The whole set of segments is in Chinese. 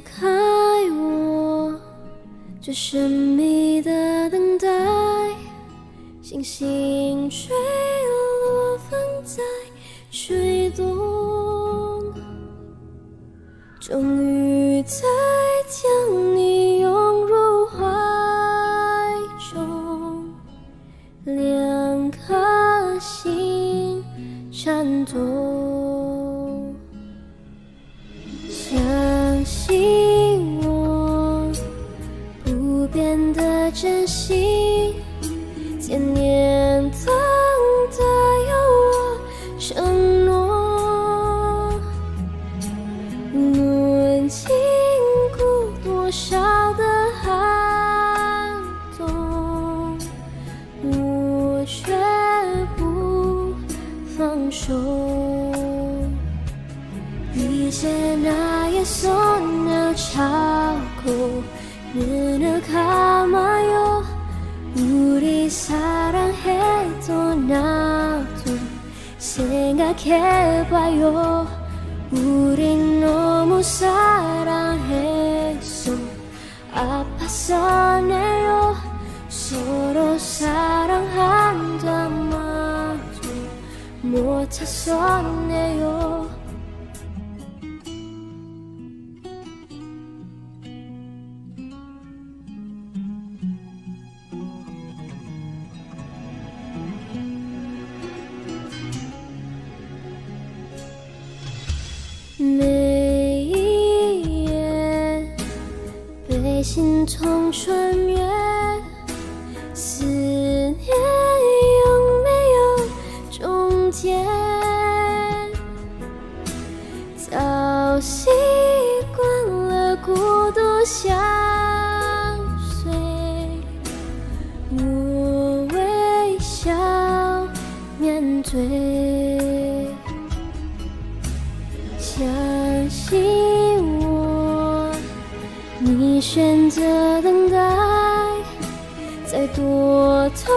解开我这神秘的等待，星星坠落，风在吹动，终于再见 잡고 눈을 감아요. 우리 사랑해도 나도 생각해봐요. 우린 너무 사랑했어 아팠었네요. 서로 사랑한다 마도 못했었네요 心痛穿越，思念有没有终点？早习惯了孤独相随，我微笑面对。选择等待再多痛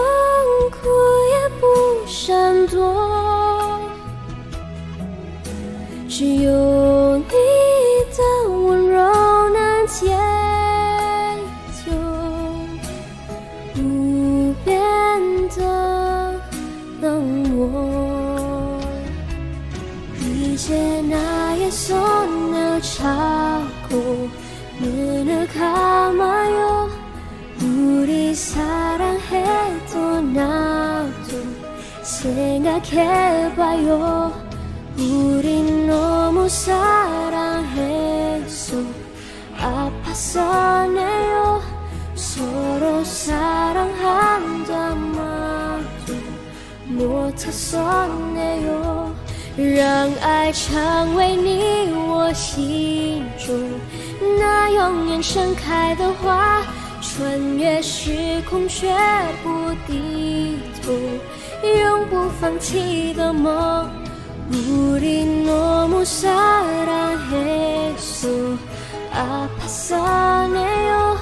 苦也不闪躲只有你的温柔能解救无边的冷漠一切那也所个差过 눈을 감아요 우리 사랑해도 나도 생각해봐요 우린 너무 사랑했어 아팠었네요 서로 사랑한다마도 못했었네요 让爱成为你我心中 那永远盛开的花，穿越时空却不低头，永不放弃的梦。우리너무사랑했어 아팠었네요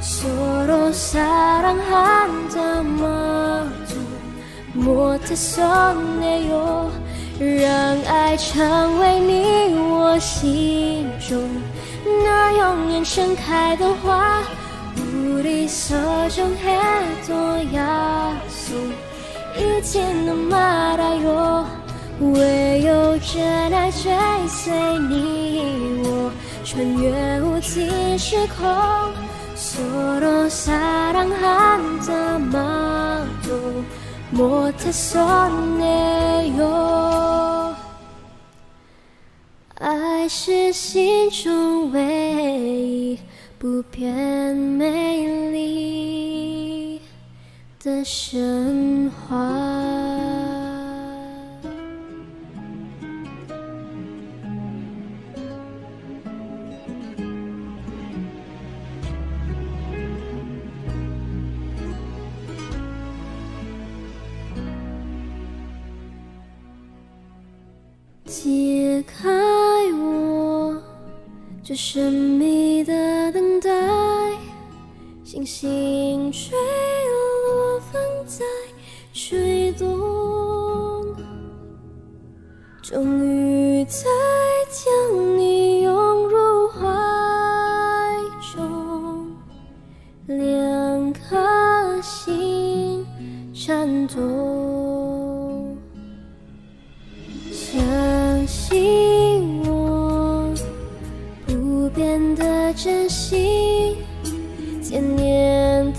서로 사랑한다마도 못했었네요 让爱成为你我心中 那永远盛开的花우리서정해둬약속이제는말아요唯有真爱追随你我，穿越无尽时空，서로사랑한다마도 못했었네요. 爱是心中唯一不变美丽的神话。解开这神秘的等待星星坠落风在吹动终于再将你拥入怀中两颗心颤抖的真心，千年。